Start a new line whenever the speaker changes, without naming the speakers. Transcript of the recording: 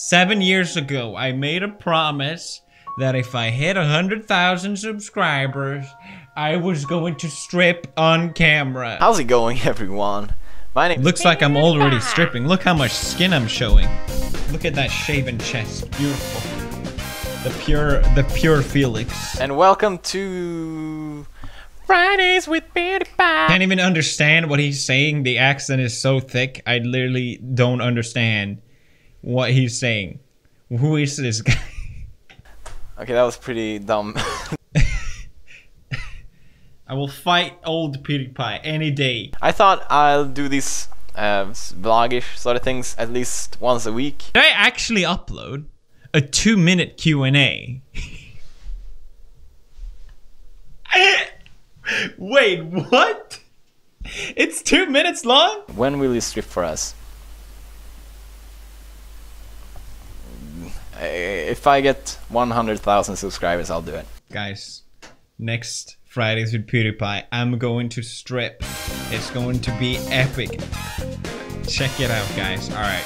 Seven years ago, I made a promise that if I hit 100,000 subscribers, I was going to strip on camera.
How's it going, everyone? My name
Looks like I'm already stripping. Look how much skin I'm showing. Look at that shaven chest. Beautiful. The pure, the pure Felix.
and welcome to Fridays with PewDiePie.
Can't even understand what he's saying. The accent is so thick. I literally don't understand what he's saying. Who is this guy?
Okay, that was pretty dumb.
I will fight old PewDiePie any day.
I thought I'll do these uh, vlogish sort of things at least once a week.
Did I actually upload a two-minute Q&A? Wait, what? It's two minutes long?
When will you strip for us? If I get 100,000 subscribers, I'll do it.
Guys, next Fridays with PewDiePie, I'm going to strip. It's going to be epic. Check it out, guys. All right.